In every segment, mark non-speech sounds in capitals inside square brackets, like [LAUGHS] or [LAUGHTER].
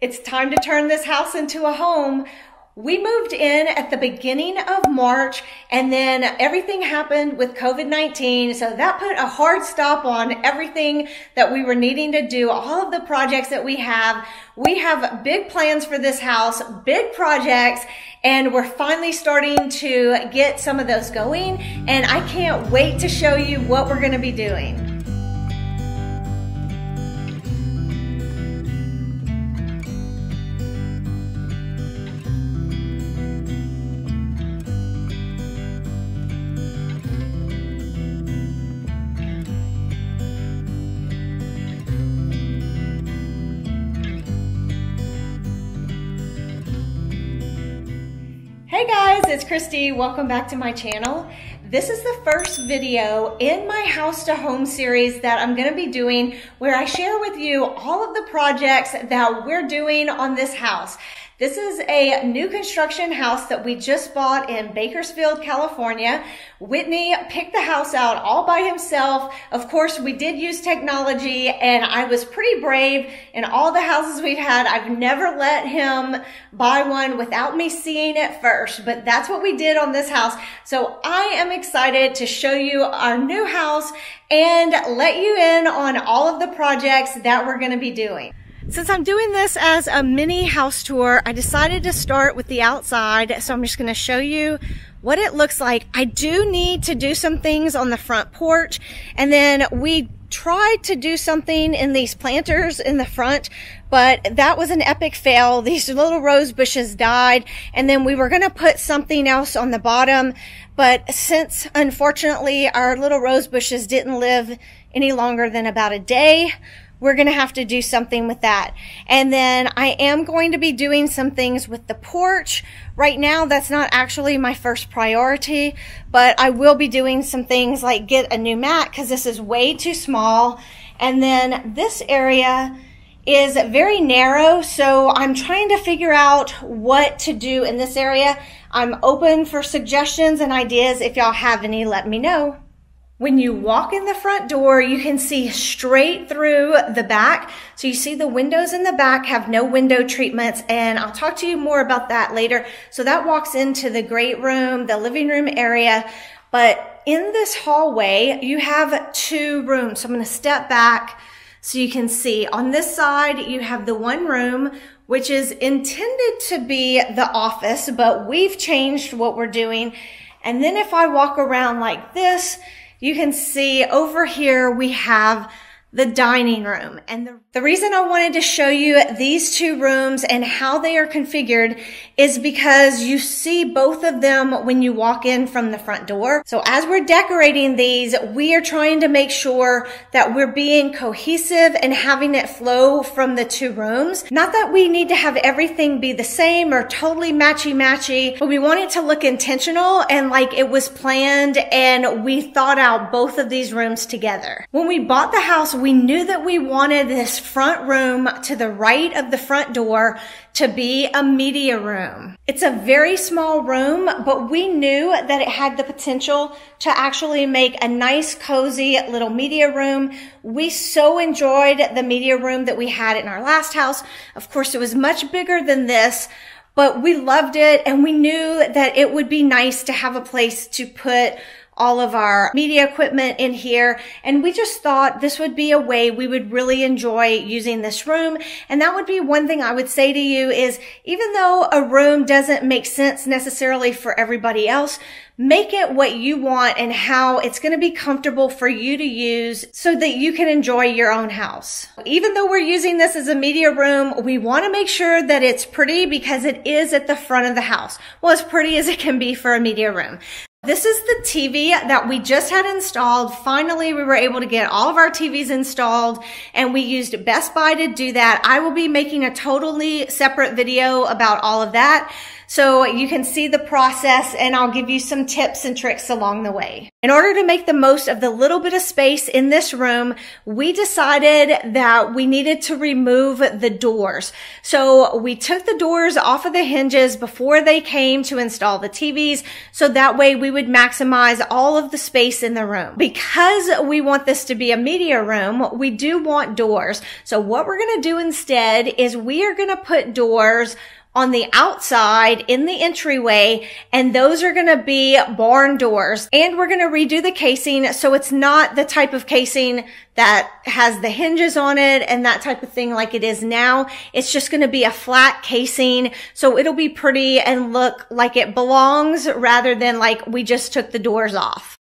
It's time to turn this house into a home. We moved in at the beginning of March and then everything happened with COVID-19. So that put a hard stop on everything that we were needing to do, all of the projects that we have. We have big plans for this house, big projects, and we're finally starting to get some of those going. And I can't wait to show you what we're going to be doing. It's Kristi. Welcome back to my channel. This is the first video in my house to home series that I'm gonna be doing where I share with you all of the projects that we're doing on this house. This is a new construction house that we just bought in Bakersfield, California. Whitney picked the house out all by himself. Of course, we did use technology and I was pretty brave in all the houses we've had. I've never let him buy one without me seeing it first, but that's what we did on this house. So I am excited to show you our new house and let you in on all of the projects that we're going to be doing. Since I'm doing this as a mini house tour, I decided to start with the outside. So I'm just going to show you what it looks like. I do need to do some things on the front porch. And then we tried to do something in these planters in the front, but that was an epic fail. These little rose bushes died. And then we were going to put something else on the bottom. But since unfortunately our little rose bushes didn't live any longer than about a day, we're going to have to do something with that. And then I am going to be doing some things with the porch. Right now, that's not actually my first priority, but I will be doing some things like get a new mat because this is way too small. And then this area is very narrow, so I'm trying to figure out what to do in this area. I'm open for suggestions and ideas. If y'all have any, let me know. When you walk in the front door, you can see straight through the back. So you see the windows in the back have no window treatments and I'll talk to you more about that later. So that walks into the great room, the living room area. But in this hallway, you have two rooms. So I'm going to step back so you can see on this side, you have the one room, which is intended to be the office, but we've changed what we're doing. And then if I walk around like this, you can see over here we have the dining room. And the, the reason I wanted to show you these two rooms and how they are configured is because you see both of them when you walk in from the front door. So as we're decorating these, we are trying to make sure that we're being cohesive and having it flow from the two rooms. Not that we need to have everything be the same or totally matchy matchy, but we want it to look intentional and like it was planned and we thought out both of these rooms together. When we bought the house, we knew that we wanted this front room to the right of the front door to be a media room. It's a very small room, but we knew that it had the potential to actually make a nice, cozy little media room. We so enjoyed the media room that we had in our last house. Of course, it was much bigger than this, but we loved it and we knew that it would be nice to have a place to put all of our media equipment in here. And we just thought this would be a way we would really enjoy using this room. And that would be one thing I would say to you is even though a room doesn't make sense necessarily for everybody else, make it what you want and how it's going to be comfortable for you to use so that you can enjoy your own house. Even though we're using this as a media room, we want to make sure that it's pretty because it is at the front of the house. Well, as pretty as it can be for a media room. This is the TV that we just had installed. Finally, we were able to get all of our TVs installed and we used Best Buy to do that. I will be making a totally separate video about all of that. So you can see the process and I'll give you some tips and tricks along the way. In order to make the most of the little bit of space in this room, we decided that we needed to remove the doors. So we took the doors off of the hinges before they came to install the TVs. So that way we would maximize all of the space in the room. Because we want this to be a media room, we do want doors. So what we're going to do instead is we are going to put doors on the outside in the entryway and those are going to be barn doors and we're going to redo the casing so it's not the type of casing that has the hinges on it and that type of thing like it is now. It's just going to be a flat casing so it'll be pretty and look like it belongs rather than like we just took the doors off.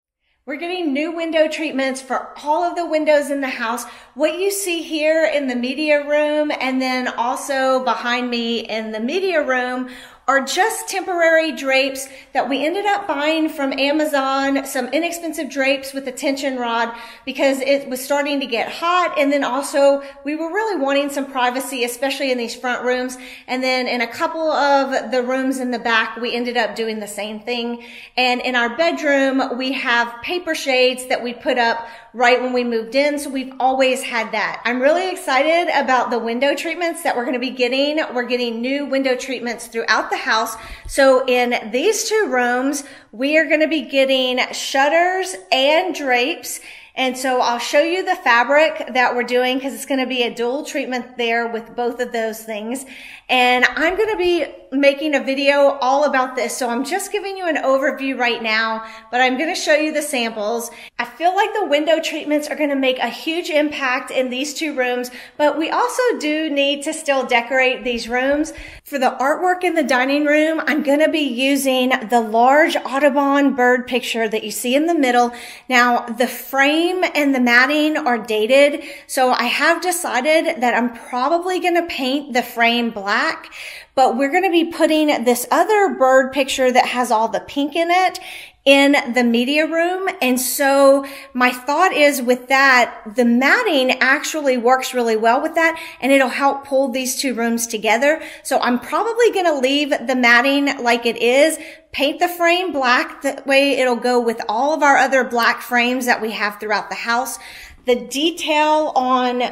We're getting new window treatments for all of the windows in the house. What you see here in the media room and then also behind me in the media room are just temporary drapes that we ended up buying from Amazon, some inexpensive drapes with a tension rod because it was starting to get hot. And then also we were really wanting some privacy, especially in these front rooms. And then in a couple of the rooms in the back, we ended up doing the same thing. And in our bedroom, we have paper shades that we put up right when we moved in. So we've always had that. I'm really excited about the window treatments that we're going to be getting. We're getting new window treatments throughout the house. So in these two rooms, we are going to be getting shutters and drapes. And so I'll show you the fabric that we're doing because it's going to be a dual treatment there with both of those things. And I'm going to be making a video all about this. So I'm just giving you an overview right now, but I'm going to show you the samples. I feel like the window treatments are going to make a huge impact in these two rooms, but we also do need to still decorate these rooms. For the artwork in the dining room, I'm going to be using the large Audubon bird picture that you see in the middle. Now, the frame and the matting are dated, so I have decided that I'm probably going to paint the frame black but we're going to be putting this other bird picture that has all the pink in it in the media room. And so my thought is with that, the matting actually works really well with that and it'll help pull these two rooms together. So I'm probably going to leave the matting like it is, paint the frame black. That way it'll go with all of our other black frames that we have throughout the house. The detail on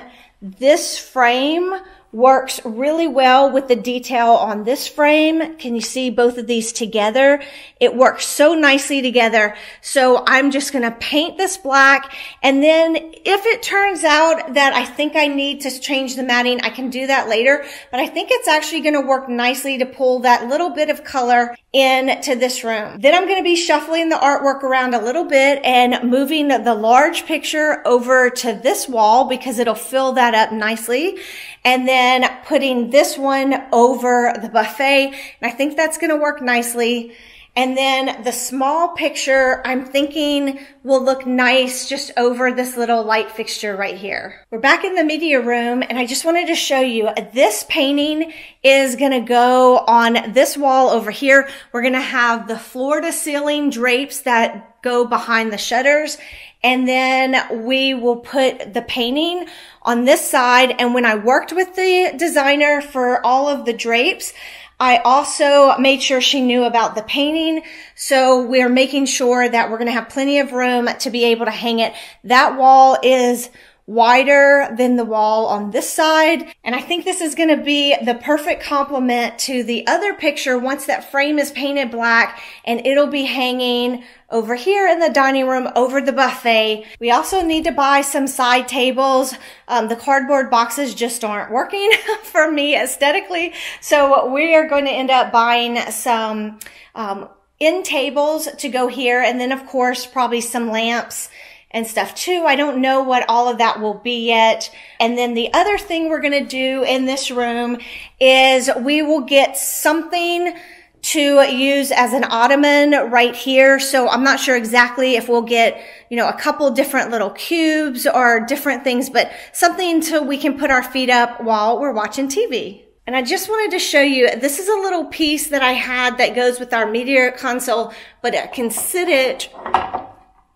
this frame works really well with the detail on this frame. Can you see both of these together? It works so nicely together. So I'm just going to paint this black. And then if it turns out that I think I need to change the matting, I can do that later. But I think it's actually going to work nicely to pull that little bit of color into this room. Then I'm going to be shuffling the artwork around a little bit and moving the large picture over to this wall because it'll fill that up nicely and then putting this one over the buffet. And I think that's going to work nicely. And then the small picture, I'm thinking will look nice just over this little light fixture right here. We're back in the media room and I just wanted to show you this painting is going to go on this wall over here. We're going to have the floor to ceiling drapes that go behind the shutters. And then we will put the painting on this side. And when I worked with the designer for all of the drapes, I also made sure she knew about the painting. So we're making sure that we're going to have plenty of room to be able to hang it. That wall is wider than the wall on this side. And I think this is going to be the perfect complement to the other picture once that frame is painted black and it'll be hanging over here in the dining room over the buffet. We also need to buy some side tables. Um, the cardboard boxes just aren't working [LAUGHS] for me aesthetically. So we are going to end up buying some um, end tables to go here. And then of course, probably some lamps and stuff too. I don't know what all of that will be yet. And then the other thing we're going to do in this room is we will get something to use as an ottoman right here. So I'm not sure exactly if we'll get, you know, a couple different little cubes or different things, but something so we can put our feet up while we're watching TV. And I just wanted to show you, this is a little piece that I had that goes with our media console, but I can sit it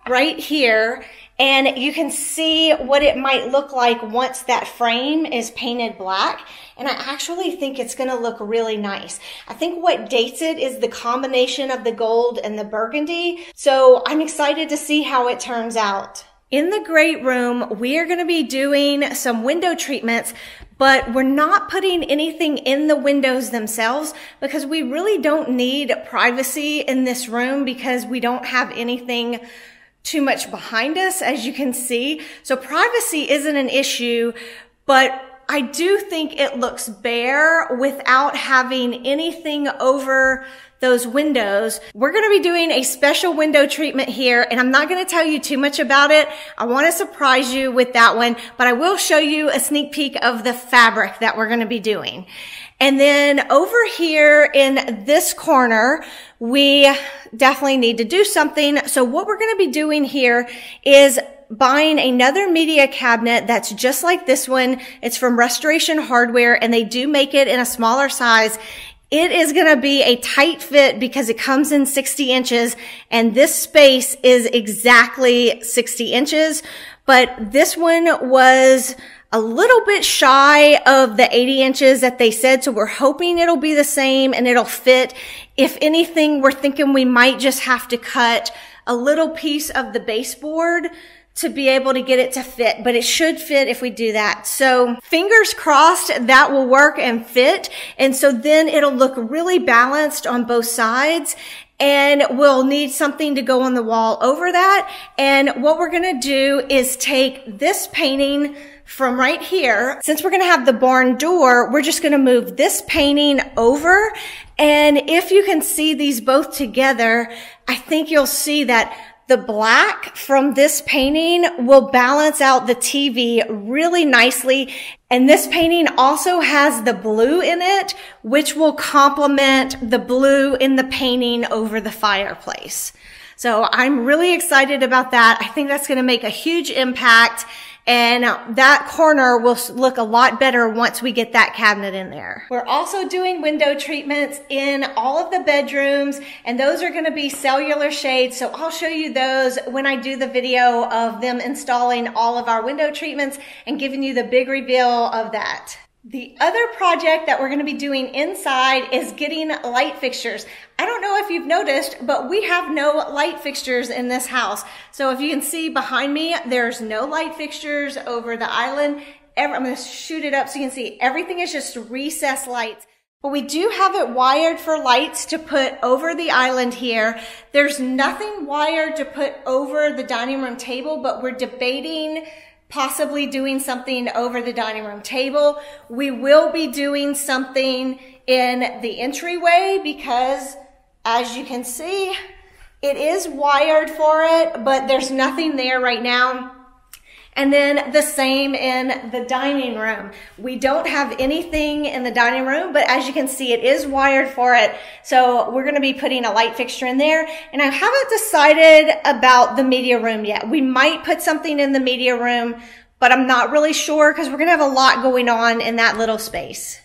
right here and you can see what it might look like once that frame is painted black. And I actually think it's going to look really nice. I think what dates it is the combination of the gold and the burgundy. So I'm excited to see how it turns out. In the great room, we are going to be doing some window treatments, but we're not putting anything in the windows themselves because we really don't need privacy in this room because we don't have anything too much behind us, as you can see. So privacy isn't an issue, but I do think it looks bare without having anything over those windows. We're going to be doing a special window treatment here and I'm not going to tell you too much about it. I want to surprise you with that one, but I will show you a sneak peek of the fabric that we're going to be doing. And then over here in this corner, we definitely need to do something. So what we're going to be doing here is buying another media cabinet that's just like this one. It's from Restoration Hardware and they do make it in a smaller size. It is going to be a tight fit because it comes in 60 inches and this space is exactly 60 inches. But this one was a little bit shy of the 80 inches that they said. So we're hoping it'll be the same and it'll fit. If anything, we're thinking we might just have to cut a little piece of the baseboard to be able to get it to fit, but it should fit if we do that. So fingers crossed that will work and fit. And so then it'll look really balanced on both sides and we'll need something to go on the wall over that. And what we're going to do is take this painting from right here, since we're going to have the barn door, we're just going to move this painting over. And if you can see these both together, I think you'll see that the black from this painting will balance out the TV really nicely. And this painting also has the blue in it, which will complement the blue in the painting over the fireplace. So I'm really excited about that. I think that's going to make a huge impact and that corner will look a lot better once we get that cabinet in there. We're also doing window treatments in all of the bedrooms and those are gonna be cellular shades. So I'll show you those when I do the video of them installing all of our window treatments and giving you the big reveal of that. The other project that we're going to be doing inside is getting light fixtures. I don't know if you've noticed, but we have no light fixtures in this house. So if you can see behind me, there's no light fixtures over the island. I'm going to shoot it up so you can see everything is just recessed lights. But we do have it wired for lights to put over the island here. There's nothing wired to put over the dining room table, but we're debating possibly doing something over the dining room table. We will be doing something in the entryway because as you can see, it is wired for it, but there's nothing there right now. And then the same in the dining room. We don't have anything in the dining room, but as you can see, it is wired for it. So we're going to be putting a light fixture in there. And I haven't decided about the media room yet. We might put something in the media room, but I'm not really sure because we're going to have a lot going on in that little space.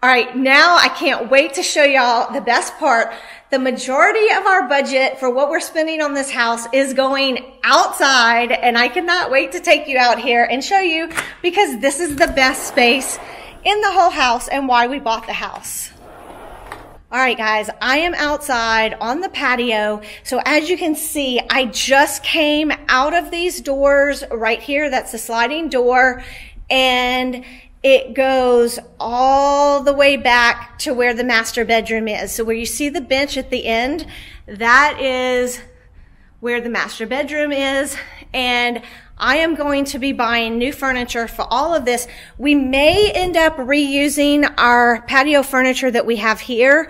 All right, now I can't wait to show y'all the best part. The majority of our budget for what we're spending on this house is going outside and I cannot wait to take you out here and show you because this is the best space in the whole house and why we bought the house. All right, guys, I am outside on the patio. So as you can see, I just came out of these doors right here. That's the sliding door. And it goes all the way back to where the master bedroom is. So where you see the bench at the end, that is where the master bedroom is. And I am going to be buying new furniture for all of this. We may end up reusing our patio furniture that we have here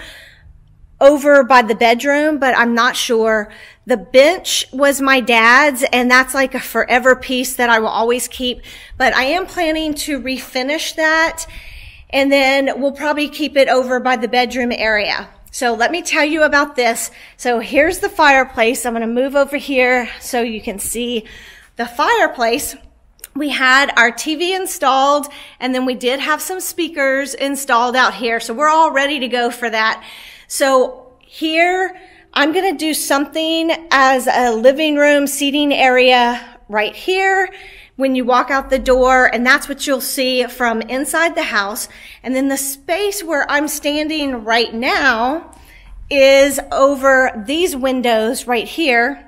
over by the bedroom, but I'm not sure. The bench was my dad's and that's like a forever piece that I will always keep, but I am planning to refinish that and then we'll probably keep it over by the bedroom area. So let me tell you about this. So here's the fireplace. I'm going to move over here so you can see the fireplace. We had our TV installed and then we did have some speakers installed out here. So we're all ready to go for that. So here I'm going to do something as a living room seating area right here when you walk out the door, and that's what you'll see from inside the house. And then the space where I'm standing right now is over these windows right here.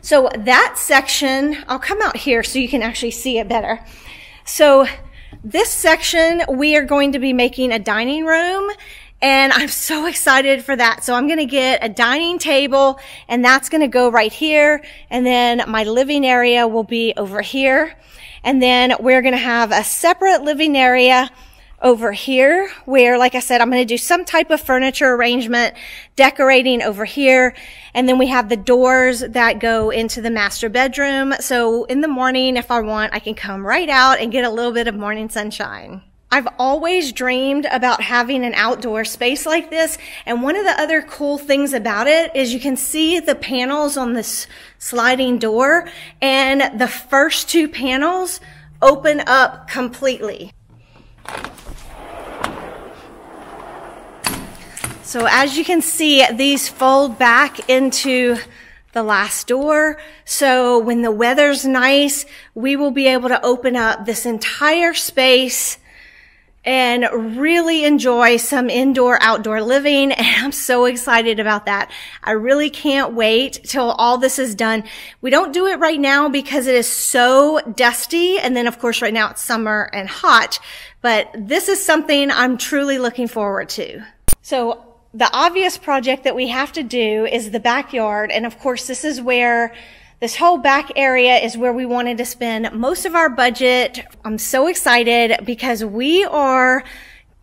So that section, I'll come out here so you can actually see it better. So this section, we are going to be making a dining room and I'm so excited for that. So I'm going to get a dining table and that's going to go right here. And then my living area will be over here. And then we're going to have a separate living area over here where, like I said, I'm going to do some type of furniture arrangement, decorating over here. And then we have the doors that go into the master bedroom. So in the morning, if I want, I can come right out and get a little bit of morning sunshine. I've always dreamed about having an outdoor space like this. And one of the other cool things about it is you can see the panels on this sliding door and the first two panels open up completely. So as you can see, these fold back into the last door. So when the weather's nice, we will be able to open up this entire space and really enjoy some indoor outdoor living. [LAUGHS] And I'm so excited about that. I really can't wait till all this is done. We don't do it right now because it is so dusty. And then of course right now it's summer and hot, but this is something I'm truly looking forward to. So the obvious project that we have to do is the backyard. And of course, this is where this whole back area is where we wanted to spend most of our budget. I'm so excited because we are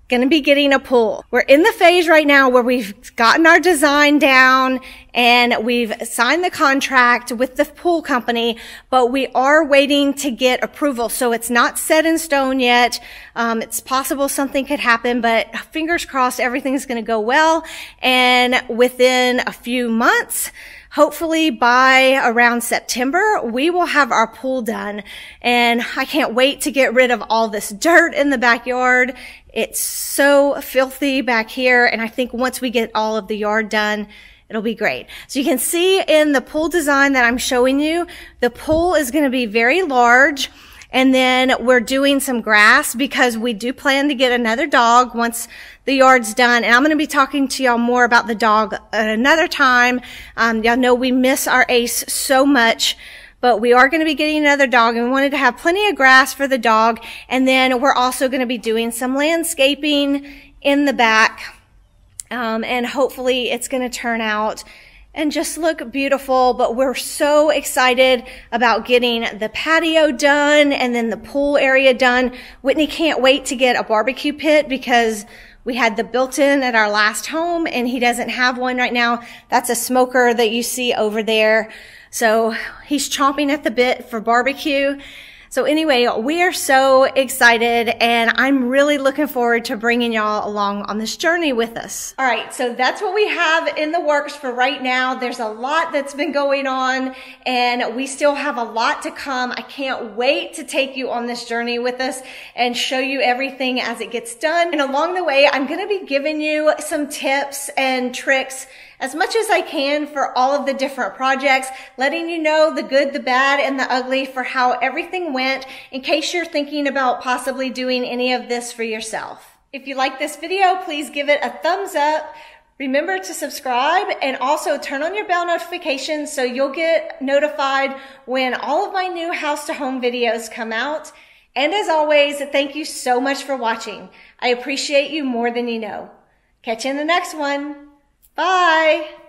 going to be getting a pool. We're in the phase right now where we've gotten our design down and we've signed the contract with the pool company, but we are waiting to get approval. So it's not set in stone yet. Um, it's possible something could happen, but fingers crossed everything's going to go well. And within a few months, hopefully by around September, we will have our pool done. And I can't wait to get rid of all this dirt in the backyard. It's so filthy back here. And I think once we get all of the yard done, It'll be great. So you can see in the pool design that I'm showing you, the pool is going to be very large. And then we're doing some grass because we do plan to get another dog once the yard's done. And I'm going to be talking to y'all more about the dog at another time. Um, y'all know we miss our ace so much but we are going to be getting another dog and we wanted to have plenty of grass for the dog. And then we're also going to be doing some landscaping in the back. Um, and hopefully it's going to turn out and just look beautiful. But we're so excited about getting the patio done and then the pool area done. Whitney can't wait to get a barbecue pit because we had the built-in at our last home and he doesn't have one right now. That's a smoker that you see over there. So he's chomping at the bit for barbecue. So anyway, we are so excited and I'm really looking forward to bringing y'all along on this journey with us. All right, so that's what we have in the works for right now. There's a lot that's been going on and we still have a lot to come. I can't wait to take you on this journey with us and show you everything as it gets done. And along the way, I'm gonna be giving you some tips and tricks as much as I can for all of the different projects, letting you know the good, the bad, and the ugly for how everything went in case you're thinking about possibly doing any of this for yourself. If you like this video, please give it a thumbs up. Remember to subscribe and also turn on your bell notifications so you'll get notified when all of my new house to home videos come out. And as always, thank you so much for watching. I appreciate you more than you know. Catch you in the next one. Bye.